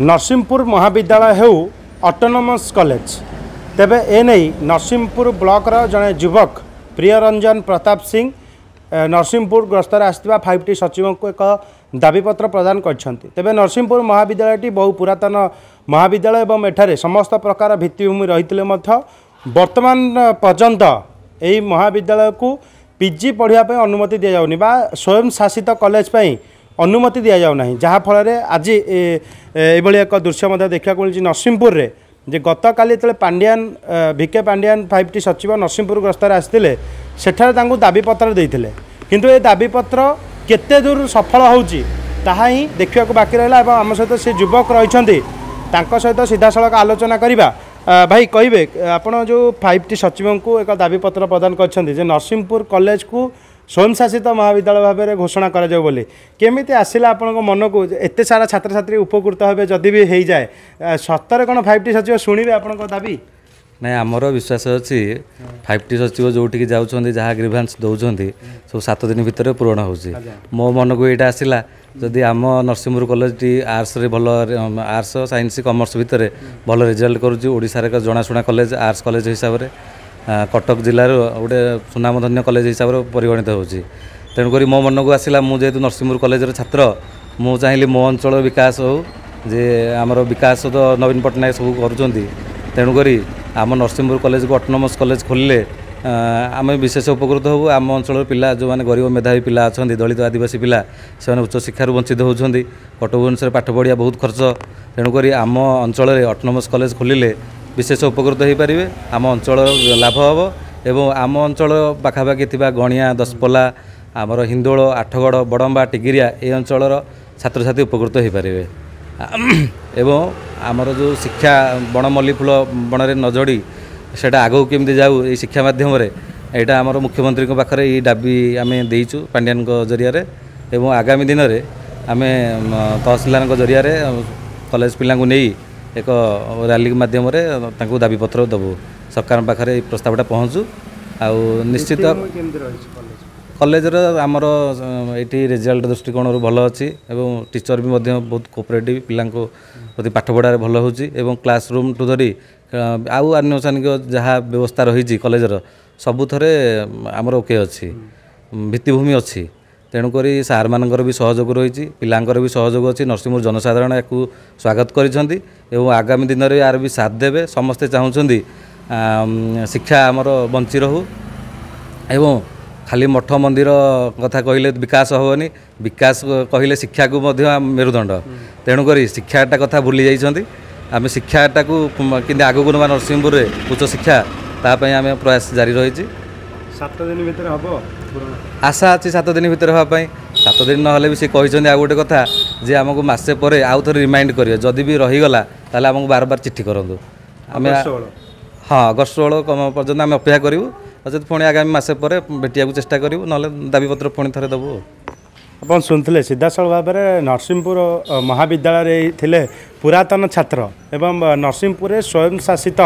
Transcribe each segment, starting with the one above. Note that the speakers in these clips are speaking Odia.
ନରସିଂହପୁର ମହାବିଦ୍ୟାଳୟ ହେଉ ଅଟୋନମସ୍ କଲେଜ ତେବେ ଏନେଇ ନରସିଂହପୁର ବ୍ଲକର ଜଣେ ଯୁବକ ପ୍ରିୟରଞ୍ଜନ ପ୍ରତାପ ସିଂ ନରସିଂହପୁର ଗସ୍ତରେ ଆସିଥିବା ଫାଇଭ୍ ଟି ସଚିବଙ୍କୁ ଏକ ଦାବିପତ୍ର ପ୍ରଦାନ କରିଛନ୍ତି। ତେବେ ନରସିଂହପୁର ମହାବିଦ୍ୟାଳୟଟି ବହୁ ପୁରାତନ ମହାବିଦ୍ୟାଳୟ ଏବଂ ଏଠାରେ ସମସ୍ତ ପ୍ରକାର ଭିତ୍ତିଭୂମି ରହିଥିଲେ ମଧ୍ୟ ବର୍ତ୍ତମାନ ପର୍ଯ୍ୟନ୍ତ ଏହି ମହାବିଦ୍ୟାଳୟକୁ ପିଜି ପଢ଼ିବା ପାଇଁ ଅନୁମତି ଦିଆଯାଉନି ବା ସ୍ୱୟଂ ଶାସିତ କଲେଜ ପାଇଁ ଅନୁମତି ଦିଆଯାଉନାହିଁ। ଯାହାଫଳରେ ଆଜି ଏ, ଏ, ଏଭଳି ଏକ ଦୃଶ୍ୟ ମଧ୍ୟ ଦେଖିବାକୁ ମିଳୁଛି ନରସିଂହପୁରରେ। ଯେ ଗତକାଲି ଯେତେବେଳେ Pandian V K Pandian five T ସଚିବ ନରସିଂହପୁର ଗସ୍ତରେ ଆସିଥିଲେ ସେଠାରେ ତାଙ୍କୁ ଦାବିପତ୍ର ଦେଇଥିଲେ। କିନ୍ତୁ ଏ ଦାବିପତ୍ର କେତେ ଦୂର ସଫଳ ହେଉଛି ତାହା ହିଁ ଦେଖିବାକୁ ବାକି ରହିଲା ଏବଂ ଆମ ସହିତ ସେ ଯୁବକ ରହିଛନ୍ତି। ତାଙ୍କ ସହିତ ସିଧାସଳଖ ଆଲୋଚନା କରିବା। ଭାଇ କହିବେ ଆପଣ ଯେଉଁ ଫାଇଭ୍ ଟି ସଚିବଙ୍କୁ ଏକ ଦାବିପତ୍ର ପ୍ରଦାନ କରିଛନ୍ତି ଯେ ନରସିଂହପୁର କଲେଜକୁ ସ୍ୱୟଂଶାସିତ ମହାବିଦ୍ୟାଳୟ ଭାବରେ ଘୋଷଣା କରାଯାଉ ବୋଲି। କେମିତି ଆସିଲା ଆପଣଙ୍କ ମନକୁ? ଯେ ଏତେ ସାରା ଛାତ୍ରଛାତ୍ରୀ ଉପକୃତ ହେବେ ଯଦି ବି ହେଇଯାଏ। ଆ, ସତରେ କ'ଣ ଫାଇଭ୍ ଟି ସଚିବ ଶୁଣିବେ ଆପଣଙ୍କ ଦାବି? ନାଇଁ ଆମର ବିଶ୍ୱାସ ଅଛି ଫାଇଭ୍ ଟି ସଚିବ ଯେଉଁଠିକି ଯାଉଛନ୍ତି ଯାହା ଗ୍ରିଭାନ୍ସ ଦେଉଛନ୍ତି ସବୁ ସାତ ଦିନ ଭିତରେ ପୂରଣ ହେଉଛି। ମୋ ମନକୁ ଏଇଟା ଆସିଲା ଯଦି ଆମ ନରସିଂହପୁର କଲେଜଟି ଆର୍ଟ୍ସରେ ଭଲ ଆର୍ଟ୍ସ ସାଇନ୍ସ କମର୍ସ ଭିତରେ ଭଲ ରେଜଲ୍ଟ କରୁଛି ଓଡ଼ିଶାରେ ଏକ ଜଣାଶୁଣା କଲେଜ ଆର୍ଟ୍ସ କଲେଜ ହିସାବରେ ଆ, କଟକ ଜିଲ୍ଲାର ଗୋଟେ ସୁନାମଧନ୍ୟ କଲେଜ ହିସାବରେ ପରିଗଣିତ ହେଉଛି। ତେଣୁକରି ମୋ ମନକୁ ଆସିଲା ମୁଁ ଯେହେତୁ ନରସିଂହପୁର କଲେଜର ଛାତ୍ର ମୁଁ ଚାହିଁଲି ମୋ ଅଞ୍ଚଳର ବିକାଶ ହେଉ ଯେ ଆମର ବିକାଶ ତ ନବୀନ ପଟ୍ଟନାୟକ ସବୁ କରୁଛନ୍ତି। ତେଣୁକରି ଆମ ନରସିଂହପୁର କଲେଜକୁ ଅଟୋନମସ୍ କଲେଜ ଖୋଲିଲେ ଆ, ଆମେ ବିଶେଷ ଉପକୃତ ହେବୁ। ଆମ ଅଞ୍ଚଳର ପିଲା ଯେଉଁମାନେ ଗରିବ ମେଧାବୀ ପିଲା ଅଛନ୍ତି ଦଳିତ ଆଦିବାସୀ ପିଲା ସେମାନେ ଉଚ୍ଚଶିକ୍ଷାରୁ ବଞ୍ଚିତ ହେଉଛନ୍ତି। କଟକ ଭୁବନେଶ୍ୱରରେ ପାଠ ପଢ଼ିବା ବହୁତ ଖର୍ଚ୍ଚ। ତେଣୁକରି ଆମ ଅଞ୍ଚଳରେ ଅଟୋନମସ୍ କଲେଜ ଖୋଲିଲେ ବିଶେଷ ଉପକୃତ ହୋଇପାରିବେ। ଆମ ଅଞ୍ଚଳର ଲାଭ ହେବ ଏବଂ ଆମ ଅଞ୍ଚଳ ପାଖାପାଖି ଥିବା ଗଣିଆ ଦଶପଲ୍ଲା ଆମର ହିନ୍ଦୋଳ ଆଠଗଡ଼ ବଡ଼ମ୍ବା ଟିଗିରିଆ ଏ ଅଞ୍ଚଳର ଛାତ୍ରଛାତ୍ରୀ ଉପକୃତ ହୋଇପାରିବେ। ଏବଂ ଆମର ଯେଉଁ ଶିକ୍ଷା ବଣମଲ୍ଲି ଫୁଲ ବଣରେ ନ ଜଡ଼ି ସେଇଟା ଆଗକୁ କେମିତି ଯାଉ ଏଇ ଶିକ୍ଷା ମାଧ୍ୟମରେ ଏଇଟା ଆମର ମୁଖ୍ୟମନ୍ତ୍ରୀଙ୍କ ପାଖରେ ଏଇ ଦାବି ଆମେ ଦେଇଛୁ ପାଣ୍ଡିଆନଙ୍କ ଜରିଆରେ ଏବଂ ଆଗାମୀ ଦିନରେ ଆମେ ତହସିଲଦାରଙ୍କ ଜରିଆରେ କଲେଜ ପିଲାଙ୍କୁ ନେଇ ଏକ ରାଲି ମାଧ୍ୟମରେ ତାଙ୍କୁ ଦାବିପତ୍ର ଦେବୁ। ସରକାରଙ୍କ ପାଖରେ ଏଇ ପ୍ରସ୍ତାବଟା ପହଞ୍ଚୁ। ଆଉ ନିଶ୍ଚିତ କେମିତି ରହିଛି କଲେଜ କଲେଜର ଆମର ଅ, ଏଇଠି ରେଜଲ୍ଟ ଦୃଷ୍ଟିକୋଣରୁ ଭଲ ଅଛି ଏବଂ ଟିଚର ବି ମଧ୍ୟ ବହୁତ କୋପରେଟିଭ ପିଲାଙ୍କ ପ୍ରତି ପାଠ ପଢ଼ାରେ ଭଲ ହେଉଛି ଏବଂ କ୍ଲାସ୍ ରୁମ୍ଠୁ ଧରି ଅ, ଆଉ ଆନୁଷାନିକ ଯାହା ବ୍ୟବସ୍ଥା ରହିଛି କଲେଜର ସବୁଥରେ ଆମର ଓକେ ଅଛି। ଭିତ୍ତିଭୂମି ଅଛି। ତେଣୁକରି ସାର୍ମାନଙ୍କର ବି ସହଯୋଗ ରହିଛି ପିଲାଙ୍କର ବି ସହଯୋଗ ଅଛି ନରସିଂହପୁର ଜନସାଧାରଣ ୟାକୁ ସ୍ୱାଗତ କରିଛନ୍ତି ଏବଂ ଆଗାମୀ ଦିନରେ ୟାର ବି ସାଥ ଦେବେ ସମସ୍ତେ ଚାହୁଁଛନ୍ତି ଆମ୍, ଶିକ୍ଷା ଆମର ବଞ୍ଚି ରହୁ ଏବଂ ଖାଲି ମଠ ମନ୍ଦିର କଥା କହିଲେ ବିକାଶ ହେବନି ବିକାଶ କହିଲେ ଶିକ୍ଷାକୁ ମଧ୍ୟ ଆମ ମେରୁଦଣ୍ଡ। ତେଣୁକରି ଶିକ୍ଷାଟା କଥା ଭୁଲି ଯାଇଛନ୍ତି ଆମେ ଶିକ୍ଷାଟାକୁ କେମିତି ଆଗକୁ ନେବା ନରସିଂହପୁରରେ ଉଚ୍ଚଶିକ୍ଷା ତା ପାଇଁ ଆମେ ପ୍ରୟାସ ଜାରି ରହିଛି। ସାତ ଦିନ ଭିତରେ ହବ? ପୂରଣ ଆଶା ଅଛି ସାତ ଦିନ ଭିତରେ ହେବା ପାଇଁ ସାତ ଦିନ ନହେଲେ ବି ସେ କହିଛନ୍ତି ଆଉ ଗୋଟେ କଥା ଯେ ଆମକୁ ମାସେ ପରେ ଆଉ ଥରେ ରିମାଇଣ୍ଡ କରିବେ ଯଦି ବି ରହିଗଲା ତାହେଲେ ଆମକୁ ବାରବାର ଚିଠି କରନ୍ତୁ ଆମେ। ହଁ ଅଗଷ୍ଟ ଷୋହଳ କମ- ପର୍ଯ୍ୟନ୍ତ ଆମେ ଅପେକ୍ଷା କରିବୁ ଯଦି ପୁଣି ଆଗାମୀ ମାସେ ପରେ ଭେଟିବାକୁ ଚେଷ୍ଟା କରିବୁ ନହେଲେ ଦାବିପତ୍ର ପୁଣି ଥରେ ଦେବୁ। ଆପଣ ଶୁଣିଥିଲେ ସିଧାସଳଖ ଭାବରେ ନରସିଂହପୁର ମହାବିଦ୍ୟାଳୟରେ ଥିଲେ ପୁରାତନ ଛାତ୍ର ଏବଂ ନରସିଂହପୁରରେ ସ୍ୱୟଂଶାସିତ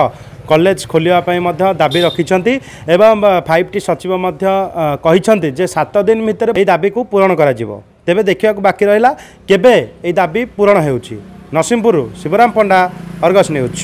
କଲେଜ ଖୋଲିବା ପାଇଁ ମଧ୍ୟ ଦାବି ରଖିଛନ୍ତି ଏବଂ ଫାଇଭ୍ ଟି ସଚିବ ମଧ୍ୟ କହିଛନ୍ତି ଯେ ସାତ ଦିନ ଭିତରେ ଏହି ଦାବିକୁ ପୂରଣ କରାଯିବ। ତେବେ ଦେଖିବାକୁ ବାକି ରହିଲା କେବେ ଏହି ଦାବି ପୂରଣ ହେଉଛି? ନରସିଂହପୁରରୁ ଶିବରାମ ପଣ୍ଡା ଅର୍ଗସ୍ ନ୍ୟୁଜ୍।